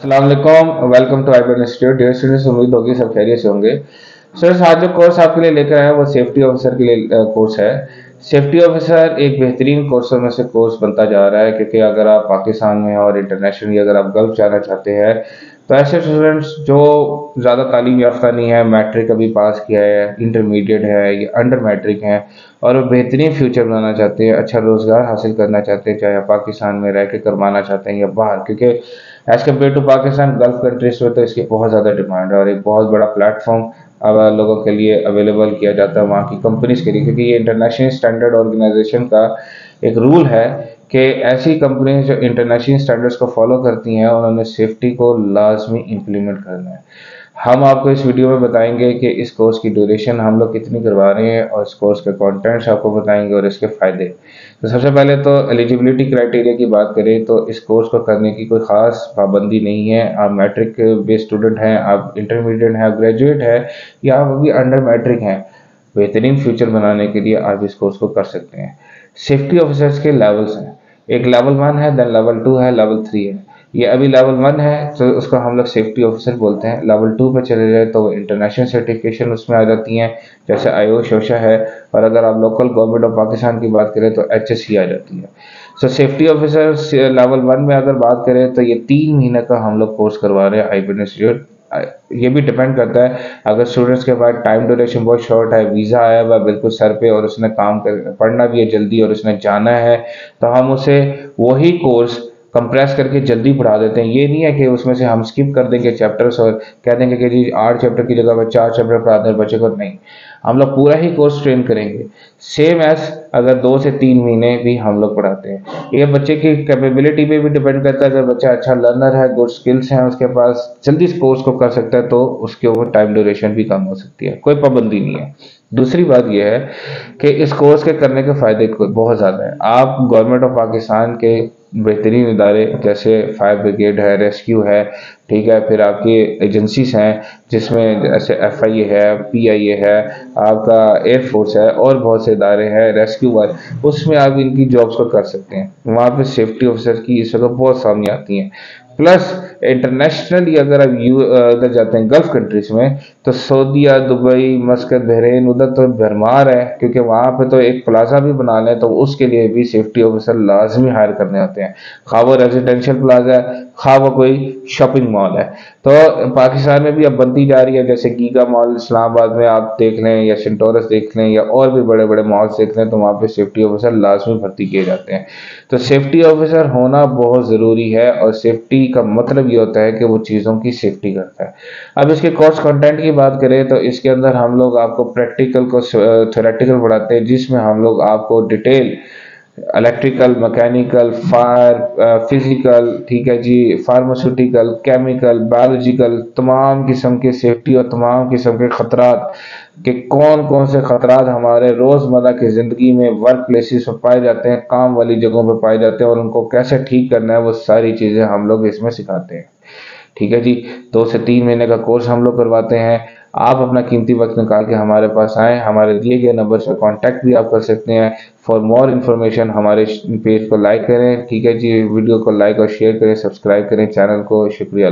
Aslam welcome to आईबन institute dear students उम्मीद होगी सब खैरियत से होंगे सर आज जो कोर्स आपके लिए लेकर आए वो सेफ्टी ऑफिसर के लिए कोर्स है सेफ्टी ऑफिसर एक बेहतरीन कोर्सों में से कोर्स बनता जा रहा है, क्योंकि अगर आप पाकिस्तान में और इंटरनेशनली अगर आप गल्फ जाना चाहते हैं तो ऐसे स्टूडेंट्स जो ज़्यादा तालीम याफ्ता नहीं है मैट्रिक अभी पास किया है इंटरमीडिएट है, या अंडर मैट्रिक हैं, और वो बेहतरीन फ्यूचर बनाना चाहते हैं अच्छा रोज़गार हासिल करना चाहते हैं, चाहे पाकिस्तान में रह करवाना चाहते हैं या बाहर, क्योंकि as compared to Pakistan Gulf countries में तो इसकी बहुत ज़्यादा डिमांड है और एक बहुत बड़ा प्लेटफॉर्म लोगों के लिए अवेलेबल किया जाता है वहाँ की कंपनीज़ के लिए, क्योंकि ये इंटरनेशनल स्टैंडर्ड ऑर्गेनाइजेशन का एक रूल है कि ऐसी कंपनी जो इंटरनेशनल स्टैंडर्ड्स को फॉलो करती हैं, उन्होंने सेफ्टी को लाजमी इम्प्लीमेंट करना है। हम आपको इस वीडियो में बताएँगे कि इस कोर्स की ड्यूरेशन हम लोग कितनी करवा रहे हैं और इस कोर्स के कंटेंट्स आपको बताएँगे और इसके फ़ायदे। तो सबसे पहले तो एलिजिबिलिटी क्राइटेरिया की बात करें तो इस कोर्स को करने की कोई ख़ास पाबंदी नहीं है। आप मैट्रिक बेस्ड स्टूडेंट हैं, आप इंटरमीडिएट हैं, आप ग्रेजुएट हैं या आप अभी अंडर मैट्रिक हैं। बेहतरीन फ्यूचर बनाने के लिए आप इस कोर्स को कर सकते हैं। सेफ्टी ऑफिसर्स के लेवल्स हैं। एक लेवल वन है देन लेवल टू है लेवल थ्री है। ये अभी लेवल वन है तो उसको हम लोग सेफ्टी ऑफिसर बोलते हैं। लेवल टू पे चले जाए तो इंटरनेशनल सर्टिफिकेशन उसमें आ जाती हैं, जैसे आयो शोशा है, और अगर आप लोकल गवर्नमेंट ऑफ़ पाकिस्तान की बात करें तो एच आ जाती है। So safety officer level one में अगर बात करें तो ये तीन महीने का हम लोग कोर्स करवा रहे हैं आई इंस्टीट्यूट ये भी डिपेंड करता है, अगर स्टूडेंट्स के पास टाइम ड्यूरेशन बहुत शॉर्ट है वीज़ा आया हुआ बिल्कुल सर पे, और उसने काम कर, पढ़ना भी है जल्दी, और उसने जाना है तो हम उसे वही कोर्स कंप्रेस करके जल्दी पढ़ा देते हैं। ये नहीं है कि उसमें से हम स्किप कर देंगे चैप्टर्स और कह देंगे कि जी, आठ चैप्टर की जगह पर चार चैप्टर पढ़ा दें, बच्चे को नहीं। हम लोग पूरा ही कोर्स ट्रेन करेंगे। सेम एज अगर दो से तीन महीने भी हम लोग पढ़ाते हैं। ये बच्चे की कैपेबिलिटी पे भी डिपेंड करता है। अगर बच्चा अच्छा लर्नर है गुड स्किल्स हैं, उसके पास जल्दी इस कोर्स को कर सकता है तो उसके ऊपर टाइम ड्यूरेशन भी कम हो सकती है। कोई पाबंदी नहीं है। दूसरी बात यह है कि इस कोर्स के करने के फ़ायदे बहुत ज़्यादा हैं। आप गवर्नमेंट ऑफ़ पाकिस्तान के बेहतरीन इदारे, जैसे फायर ब्रिगेड है, रेस्क्यू है, ठीक है, फिर आपकी एजेंसीज हैं, जिसमें जैसे एफ़ आई ए है पी आई ए है, आपका एयरफोर्स है, और बहुत से इदारे हैं, रेस्क्यू वाले, उसमें आप इनकी जॉब्स को कर सकते हैं। वहाँ पे सेफ्टी ऑफिसर की इस वक्त बहुत सामने आती हैं। प्लस, इंटरनेशनली अगर आप यू उधर जाते हैं, गल्फ कंट्रीज़ में तो सऊदीया, दुबई, मस्कत, बहरीन, उधर तो भरमार है, क्योंकि वहाँ पे तो एक प्लाजा भी बना लें तो उसके लिए भी सेफ्टी ऑफिसर लाजमी हायर करने आते हैं। खा वो रेजिडेंशियल प्लाजा है खा वो कोई शॉपिंग मॉल है। तो पाकिस्तान में भी अब बनती जा रही है, जैसे गीगा मॉल इस्लामाबाद में आप देख लें, या सेंटोरस देख लें, या और भी बड़े बड़े मॉल्स देख लें तो वहाँ पे सेफ्टी ऑफिसर लाजमी भर्ती किए जाते हैं। तो सेफ्टी ऑफिसर होना बहुत ज़रूरी है, और सेफ्टी का मतलब ये होता है कि वो चीज़ों की सेफ्टी करता है। अब इसके कोर्स कंटेंट की बात करें तो इसके अंदर हम लोग आपको प्रैक्टिकल को थोरेटिकल पढ़ाते हैं, जिसमें हम लोग आपको detail electrical mechanical fire physical ठीक है जी फार्मास्यूटिकल केमिकल बायोलॉजिकल तमाम किस्म के सेफ्टी और तमाम किस्म के ख़तरात, के कौन कौन से ख़तरात हमारे रोज़मर्रा की ज़िंदगी में वर्क प्लेसेस पर पाए जाते हैं, काम वाली जगहों पर पाए जाते हैं और उनको कैसे ठीक करना है, वो सारी चीज़ें हम लोग इसमें सिखाते हैं। ठीक है जी, दो से तीन महीने का कोर्स हम लोग करवाते हैं। आप अपना कीमती वक्त निकाल के हमारे पास आएँ, हमारे दिए गए नंबर से कांटेक्ट भी आप कर सकते हैं। फॉर मोर इन्फॉर्मेशन हमारे पेज को लाइक करें। ठीक है जी वीडियो को लाइक और शेयर करें सब्सक्राइब करें चैनल को। शुक्रिया